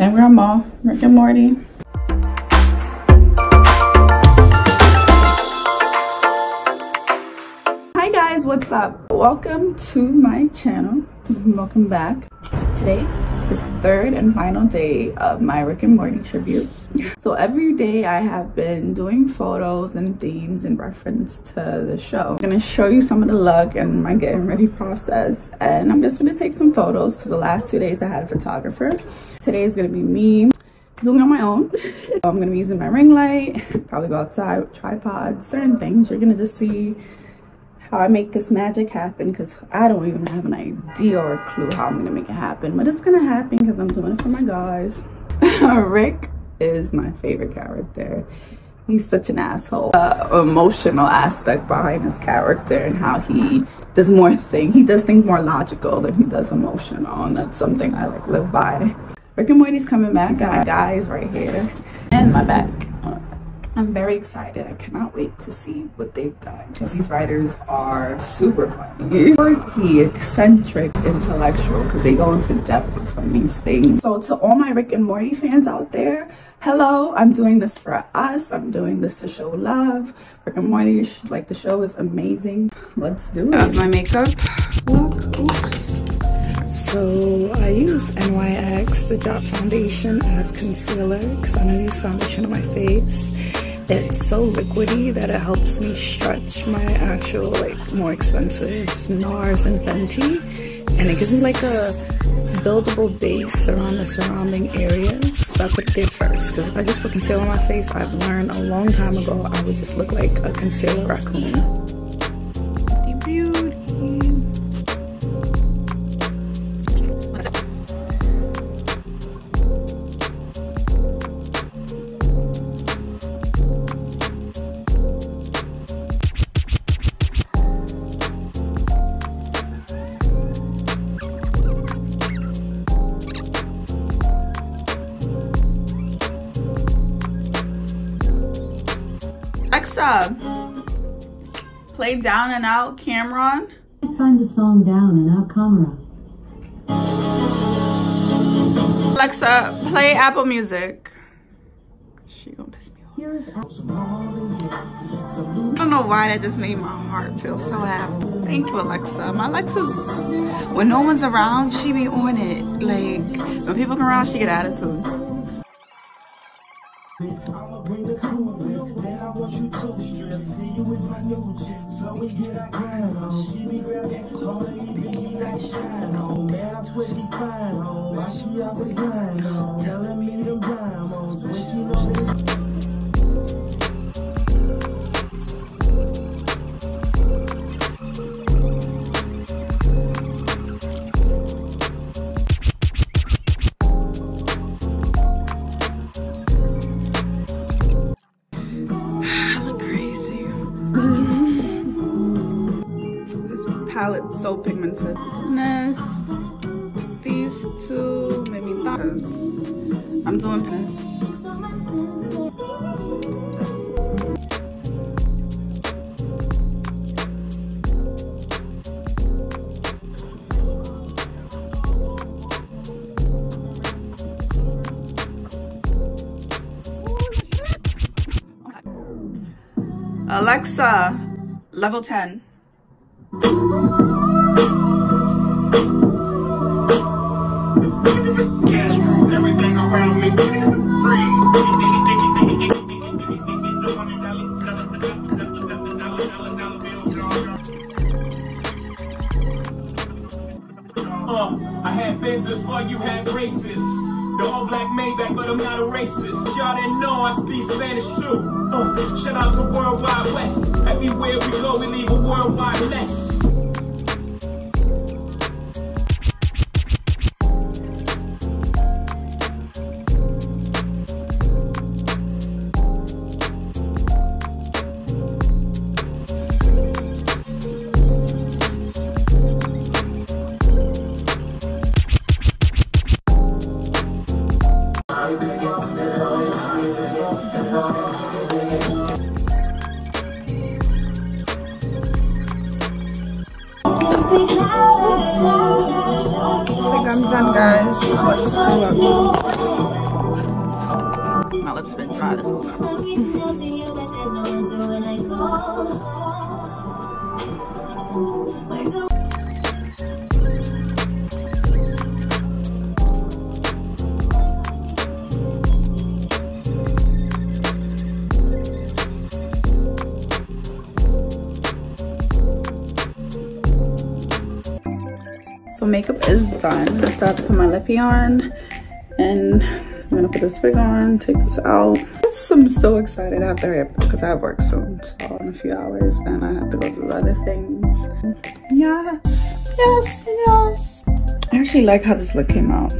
And Grandma, Rick and Morty. Hi guys, what's up? Welcome to my channel. Welcome back. Today the third and final day of my Rick and Morty tribute. So every day I have been doing photos and themes in reference to the show. I'm gonna show you some of the look and my getting ready process. And I'm just gonna take some photos because the last two days I had a photographer. Today is gonna be me doing on my own. I'm gonna be using my ring light, probably go outside with tripod, certain things. You're gonna just see how I make this magic happen because I don't even have an idea or a clue how I'm gonna make it happen, but it's gonna happen because I'm doing it for my guys. Rick is my favorite character. He's such an asshole. Emotional aspect behind his character and how he does more thing. He does things more logical than he does emotional, and that's something I like live by. Rick and Morty's coming back. Guys right here and my back. I'm very excited. I cannot wait to see what they've done because these writers are super funny. Quirky, eccentric, intellectual because they go into depth with some of these things. So to all my Rick and Morty fans out there, hello, I'm doing this for us. I'm doing this to show love. Rick and Morty, like the show is amazing. Let's do it. my makeup look. So I use NYX, the Drop Foundation as concealer because I don't use foundation on my face it's so liquidy that it helps me stretch my actual like more expensive NARS and Fenty. And it gives me like a buildable base around the surrounding areas so I put it there first because if I just put concealer on my face I've learned a long time ago I would just look like a concealer raccoon Alexa, play Down and Out Cam'ron. Find the song Down and Out Cam'ron. Alexa, play Apple Music. She gonna piss me off. I don't know why that just made my heart feel so happy. Thank you, Alexa. My Alexa's, when no one's around, she be on it. Like, when people come around, she get attitude. Fine on. Why she always lying on? Telling me them. When she know palette so pigmented. These two, maybe. I'm doing this. Alexa, level 10. I had Benzes for you had braces. The whole black Maybach, but I'm not a racist. Y'all didn't know I speak Spanish too. Uh, shout out to Worldwide West. Everywhere we go, we leave a worldwide mess. I think I'm done guys. My lips have been dry. Makeup is done. I still have to put my lippy on and I'm gonna put this wig on, take this out. I'm so excited. I have to hurry up because I have work soon, so in a few hours and I have to go do other things. Yes, yes, yes. I actually like how this look came out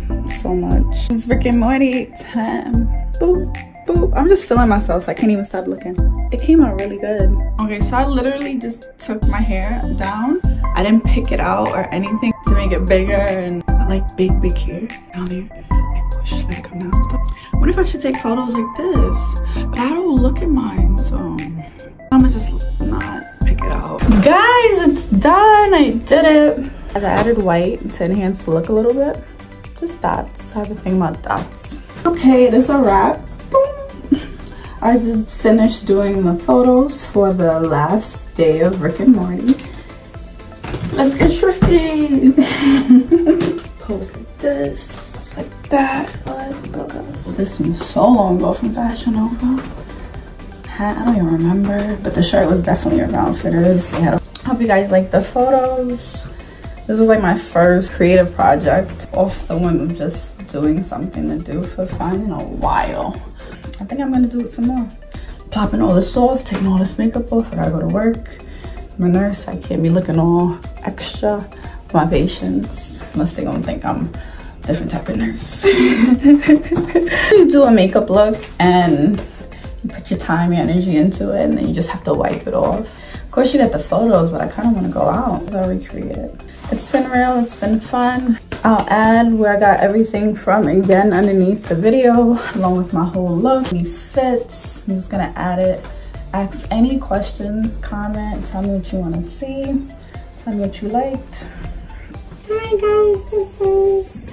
so much. It's Rick and Morty time. Boop, boop. I'm just feeling myself, so I can't even stop looking. It came out really good. Okay, so I literally just took my hair down. I didn't pick it out or anything to make it bigger and like big, big hair down here. Like, wish they come down. What if I should take photos like this? But I don't look at mine, so I'm gonna just not pick it out. Guys, it's done. I did it. I added white to enhance the look a little bit. Just dots. I have a thing about dots. Okay, it is a wrap. I just finished doing the photos for the last day of Rick and Morty. Let's get. Pose like this, like that. This seems so long ago from Fashion Nova. I don't even remember, but the shirt was definitely Urban Outfitters. They had a hope you guys like the photos. This was like my first creative project off the one of just doing something to do for fun in a while. I think I'm gonna do it some more. Popping all this off, taking all this makeup off. I gotta go to work. I'm a nurse, I can't be looking all extra for my patients unless they gonna think I'm a different type of nurse. you do a makeup look and you put your time, your energy into it, and then you just have to wipe it off. Of course, you get the photos, but I kind of want to go out. I'll recreate it. It's been real. It's been fun. I'll add where I got everything from again underneath the video, along with my whole look, these fits. I'm just going to add it. Ask any questions, comment, tell me what you want to see. Tell me what you liked. Hi guys, this is